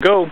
Go.